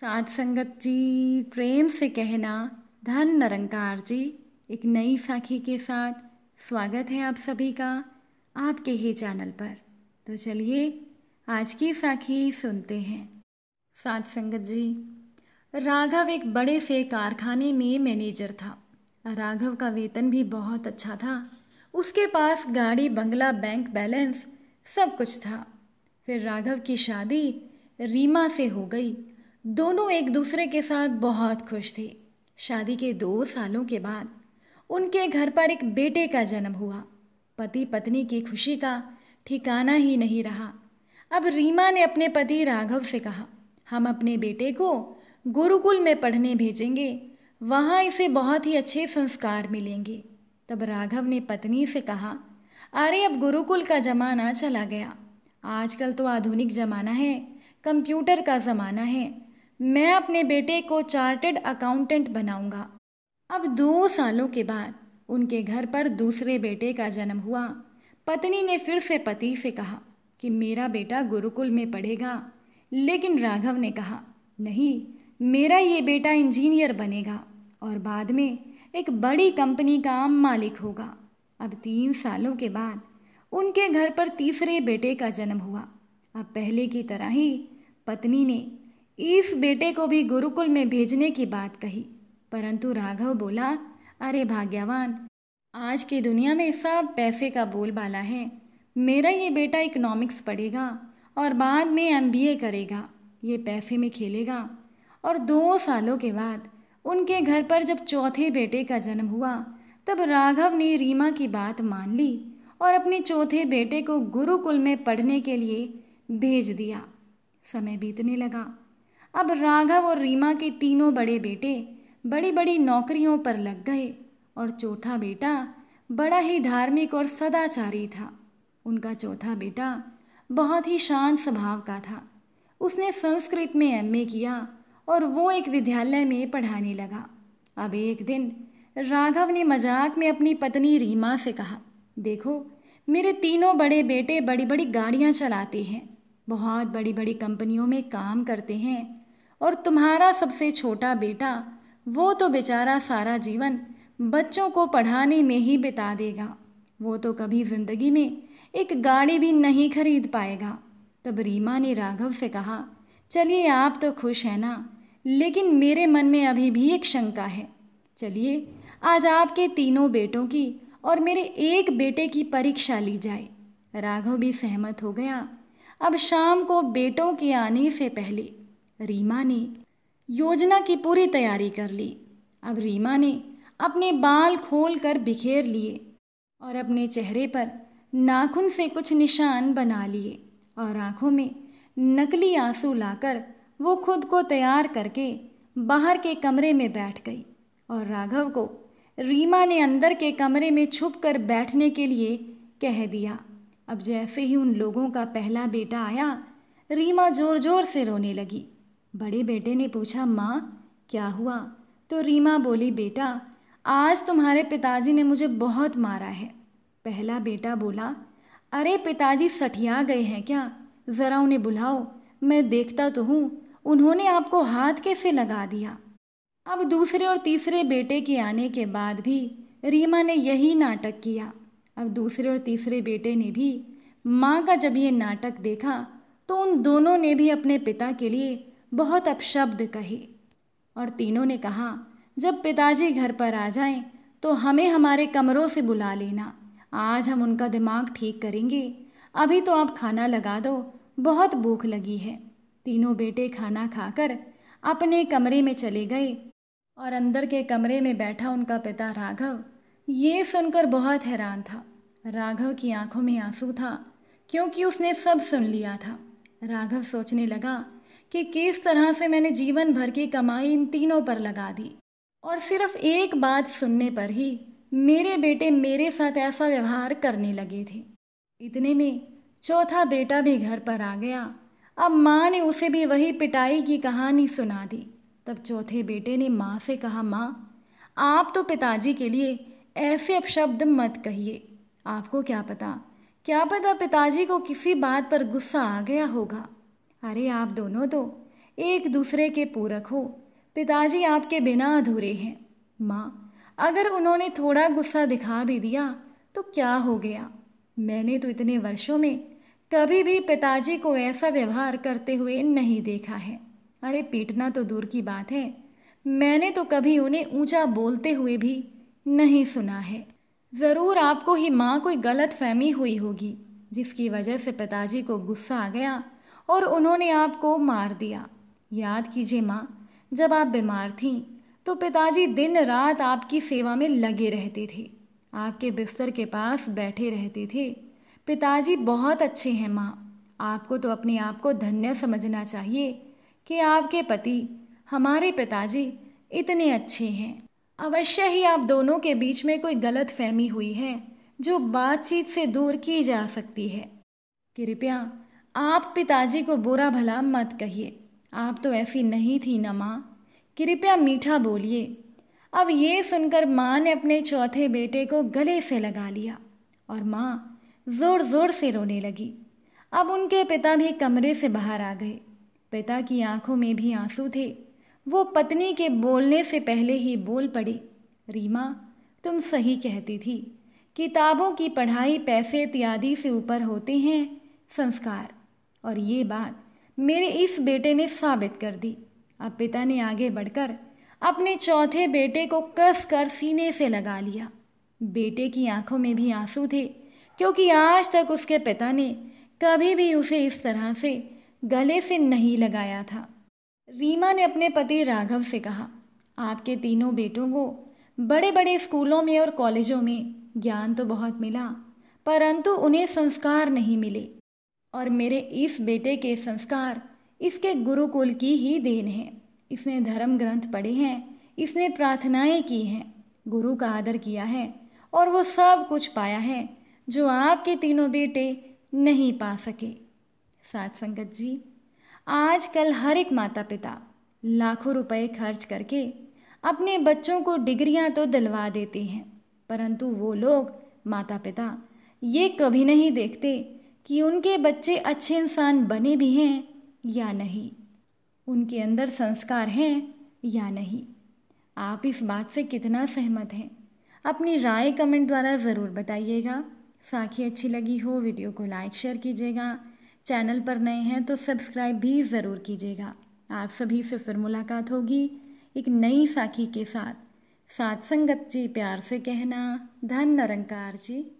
साध संगत जी, प्रेम से कहना, धन निरंकार जी, एक नई साखी के साथ स्वागत है आप सभी का, आपके ही चैनल पर। तो चलिए, आज की साखी सुनते हैं। साध संगत जी, राघव एक बड़े से कारखाने में मैनेजर था। राघव का वेतन भी बहुत अच्छा था। उसके पास गाड़ी, बंगला, बैंक बैलेंस सब कुछ था। फिर राघव की शादी रीमा से हो गई। दोनों एक दूसरे के साथ बहुत खुश थे। शादी के दो सालों के बाद उनके घर पर एक बेटे का जन्म हुआ। पति पत्नी की खुशी का ठिकाना ही नहीं रहा। अब रीमा ने अपने पति राघव से कहा, हम अपने बेटे को गुरुकुल में पढ़ने भेजेंगे। वहाँ इसे बहुत ही अच्छे संस्कार मिलेंगे। तब राघव ने पत्नी से कहा, अरे, अब गुरुकुल का जमाना चला गया। आजकल तो आधुनिक ज़माना है, कंप्यूटर का ज़माना है। मैं अपने बेटे को चार्टेड अकाउंटेंट बनाऊँगा। अब दो सालों के बाद उनके घर पर दूसरे बेटे का जन्म हुआ। पत्नी ने फिर से पति से कहा कि मेरा बेटा गुरुकुल में पढ़ेगा। लेकिन राघव ने कहा, नहीं, मेरा ये बेटा इंजीनियर बनेगा और बाद में एक बड़ी कंपनी का आम मालिक होगा। अब तीन सालों के बाद उनके घर पर तीसरे बेटे का जन्म हुआ। अब पहले की तरह ही पत्नी ने इस बेटे को भी गुरुकुल में भेजने की बात कही। परंतु राघव बोला, अरे भाग्यवान, आज की दुनिया में सब पैसे का बोलबाला है। मेरा ये बेटा इकोनॉमिक्स पढ़ेगा और बाद में एमबीए करेगा, ये पैसे में खेलेगा। और दो सालों के बाद उनके घर पर जब चौथे बेटे का जन्म हुआ, तब राघव ने रीमा की बात मान ली और अपने चौथे बेटे को गुरुकुल में पढ़ने के लिए भेज दिया। समय बीतने लगा। अब राघव और रीमा के तीनों बड़े बेटे बड़ी बड़ी नौकरियों पर लग गए और चौथा बेटा बड़ा ही धार्मिक और सदाचारी था। उनका चौथा बेटा बहुत ही शांत स्वभाव का था। उसने संस्कृत में एमए किया और वो एक विद्यालय में पढ़ाने लगा। अब एक दिन राघव ने मज़ाक में अपनी पत्नी रीमा से कहा, देखो, मेरे तीनों बड़े बेटे बड़ी बड़ी गाड़ियाँ चलाते हैं, बहुत बड़ी बड़ी कंपनियों में काम करते हैं और तुम्हारा सबसे छोटा बेटा, वो तो बेचारा सारा जीवन बच्चों को पढ़ाने में ही बिता देगा। वो तो कभी ज़िंदगी में एक गाड़ी भी नहीं खरीद पाएगा। तब रीमा ने राघव से कहा, चलिए आप तो खुश हैं ना, लेकिन मेरे मन में अभी भी एक शंका है। चलिए, आज आपके तीनों बेटों की और मेरे एक बेटे की परीक्षा ली जाए। राघव भी सहमत हो गया। अब शाम को बेटों के आने से पहले रीमा ने योजना की पूरी तैयारी कर ली। अब रीमा ने अपने बाल खोल कर बिखेर लिए और अपने चेहरे पर नाखून से कुछ निशान बना लिए और आँखों में नकली आँसू लाकर वो खुद को तैयार करके बाहर के कमरे में बैठ गई और राघव को रीमा ने अंदर के कमरे में छुप कर बैठने के लिए कह दिया। अब जैसे ही उन लोगों का पहला बेटा आया, रीमा ज़ोर ज़ोर से रोने लगी। बड़े बेटे ने पूछा, माँ, क्या हुआ? तो रीमा बोली, बेटा, आज तुम्हारे पिताजी ने मुझे बहुत मारा है। पहला बेटा बोला, अरे, पिताजी सठिया गए हैं क्या? ज़रा उन्हें बुलाओ, मैं देखता तो हूँ। उन्होंने आपको हाथ कैसे लगा दिया? अब दूसरे और तीसरे बेटे के आने के बाद भी रीमा ने यही नाटक किया। अब दूसरे और तीसरे बेटे ने भी माँ का जब ये नाटक देखा तो उन दोनों ने भी अपने पिता के लिए बहुत अपशब्द कहे। और तीनों ने कहा, जब पिताजी घर पर आ जाएँ तो हमें हमारे कमरों से बुला लेना। आज हम उनका दिमाग ठीक करेंगे। अभी तो आप खाना लगा दो, बहुत भूख लगी है। तीनों बेटे खाना खाकर अपने कमरे में चले गए और अंदर के कमरे में बैठा उनका पिता राघव। ये सुनकर बहुत हैरान था। राघव की आँखों में आँसू था, क्योंकि उसने सब सुन लिया था। राघव सोचने लगा कि किस तरह से मैंने जीवन भर की कमाई इन तीनों पर लगा दी। और सिर्फ़ एक बात सुनने पर ही मेरे बेटे मेरे साथ ऐसा व्यवहार करने लगे थे। इतने में चौथा बेटा भी घर पर आ गया। अब माँ ने उसे भी वही पिटाई की कहानी सुना दी। तब चौथे बेटे ने माँ से कहा, माँ, आप तो पिताजी के लिए ऐसे अपशब्द मत कहिए। आपको क्या पता? क्या पता पिताजी को किसी बात पर गुस्सा आ गया होगा? अरे आप दोनों तो एक दूसरे के पूरक हो। पिताजी आपके बिना अधूरे हैं। माँ, अगर उन्होंने थोड़ा गुस्सा दिखा भी दिया तो क्या हो गया? मैंने तो इतने वर्षों में कभी भी पिताजी को ऐसा व्यवहार करते हुए नहीं देखा है। अरे पीटना तो दूर की बात है। मैंने तो कभी उन्हें ऊँचा बोलते हुए भी नहीं सुना है। ज़रूर आपको ही माँ कोई गलत फहमी हुई होगी, जिसकी वजह से पिताजी को गुस्सा आ गया और उन्होंने आपको मार दिया। याद कीजिए माँ, जब आप बीमार थीं तो पिताजी दिन रात आपकी सेवा में लगे रहते थे। आपके बिस्तर के पास बैठे रहते थे। पिताजी बहुत अच्छे हैं माँ। आपको तो अपने आप को धन्य समझना चाहिए कि आपके पति, हमारे पिताजी इतने अच्छे हैं। अवश्य ही आप दोनों के बीच में कोई गलत फहमी हुई है, जो बातचीत से दूर की जा सकती है। कृपया आप पिताजी को बुरा भला मत कहिए। आप तो ऐसी नहीं थी न माँ। कृपया मीठा बोलिए। अब ये सुनकर माँ ने अपने चौथे बेटे को गले से लगा लिया और माँ ज़ोर ज़ोर से रोने लगी। अब उनके पिता भी कमरे से बाहर आ गए। पिता की आँखों में भी आँसू थे। वो पत्नी के बोलने से पहले ही बोल पड़ी, रीमा, तुम सही कहती थी। किताबों की पढ़ाई पैसे इत्यादि से ऊपर होते हैं, संस्कार। और ये बात मेरे इस बेटे ने साबित कर दी। अब पिता ने आगे बढ़कर अपने चौथे बेटे को कस कर सीने से लगा लिया। बेटे की आँखों में भी आँसू थे, क्योंकि आज तक उसके पिता ने कभी भी उसे इस तरह से गले से नहीं लगाया था। रीमा ने अपने पति राघव से कहा, आपके तीनों बेटों को बड़े बड़े स्कूलों में और कॉलेजों में ज्ञान तो बहुत मिला, परंतु उन्हें संस्कार नहीं मिले। और मेरे इस बेटे के संस्कार इसके गुरुकुल की ही देन है। इसने धर्म ग्रंथ पढ़े हैं, इसने प्रार्थनाएँ की हैं, गुरु का आदर किया है, और वो सब कुछ पाया है, जो आपके तीनों बेटे नहीं पा सके। साथ संगत जी आजकल हर एक माता पिता लाखों रुपए खर्च करके अपने बच्चों को डिग्रियाँ तो दिलवा देते हैं, परंतु वो लोग माता पिता ये कभी नहीं देखते कि उनके बच्चे अच्छे इंसान बने भी हैं या नहीं? उनके अंदर संस्कार हैं या नहीं? आप इस बात से कितना सहमत हैं? अपनी राय कमेंट द्वारा ज़रूर बताइएगा। साखी अच्छी लगी हो, वीडियो को लाइक, शेयर कीजिएगा। चैनल पर नए हैं तो सब्सक्राइब भी ज़रूर कीजिएगा। आप सभी से फिर मुलाकात होगी एक नई साखी के साथ। साथ संगत जी, प्यार से कहना, धन निरंकार जी।